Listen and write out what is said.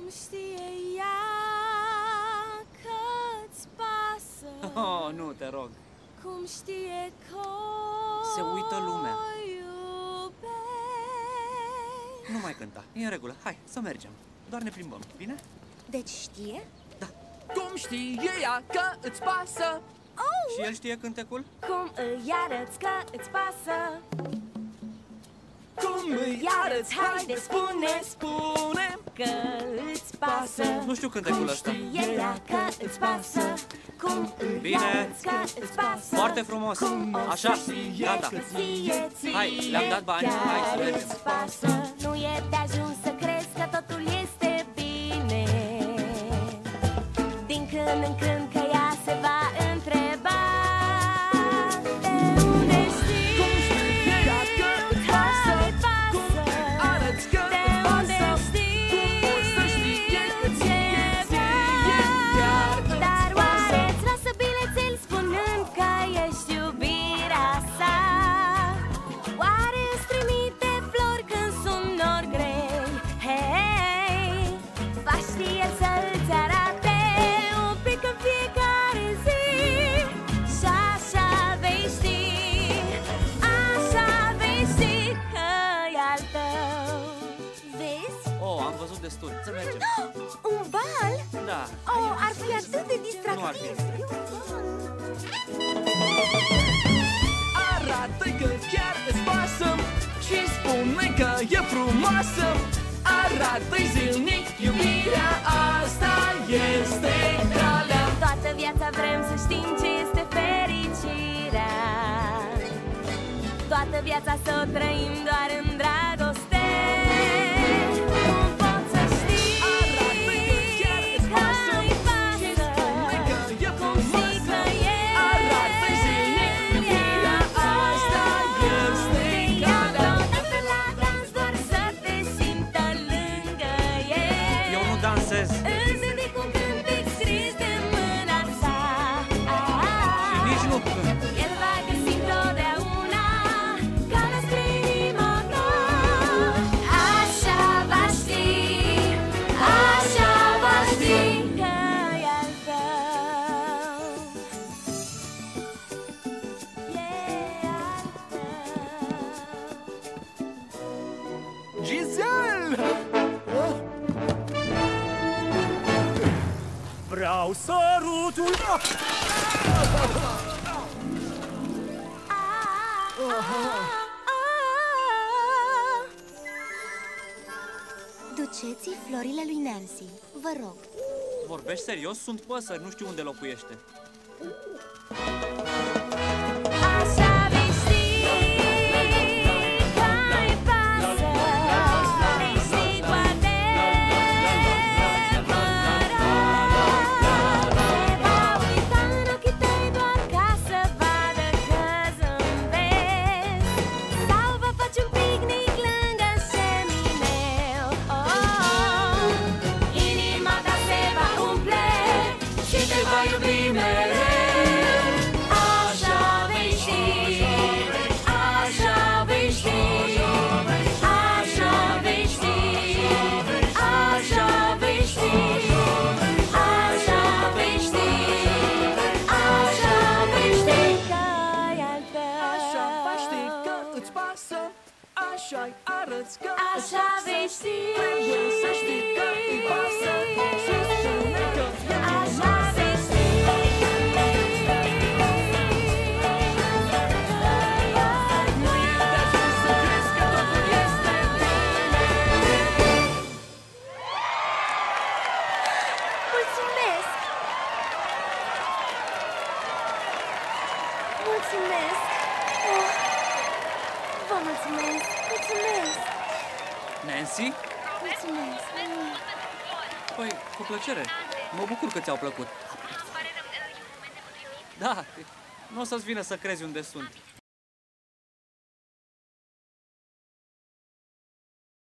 Cum știe ea că-ți pasă Oh, nu, te rog. Cum știe că Se uită lumea. o iubești Nu mai cânta. E în regulă. Hai, să mergem. Doar ne plimbăm, bine? Deci știe? Cum știe ea că îți pasă? Și el știe cântecul? Cum îi arăți că îți pasă Cum îi arăți? Haide, spune, spune Că îți pasă Nu știu cântecul ăsta. Știe ea că îți pasă Cum îi Bine. arăți că îți pasă Foarte frumos. Cum o Așa, știe gata. că ție, ție Hai, le-am dat bani, hai să chiar mergem. îți pasă Nu e de ajuns să crezi că totul este bine Din când în când destul. Să mergem. Un bal? Da. Oh, ar fi atât de Nu ar fi. distractiv Arată că chiar îți pasă Și spune că e frumoasă Arată-i zilnic iubirea Asta este calea Toată viața vrem să știm ce este fericirea Toată viața să o trăim doar în dragoste Și Vreau sărutul Duceți florile lui Nancy, vă rog Vorbești serios? Sunt păsări, nu știu unde locuiește. Mulțumesc! Mulțumesc! Oh, vă mulțumesc! Mulțumesc! Nancy? Mulțumesc! Păi, cu plăcere. Mă bucur că ți-au plăcut. Da, nu o să-ți vină să crezi unde sunt.